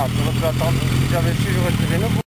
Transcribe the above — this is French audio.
Ah, pour votre si j'avais su, j'aurais nous.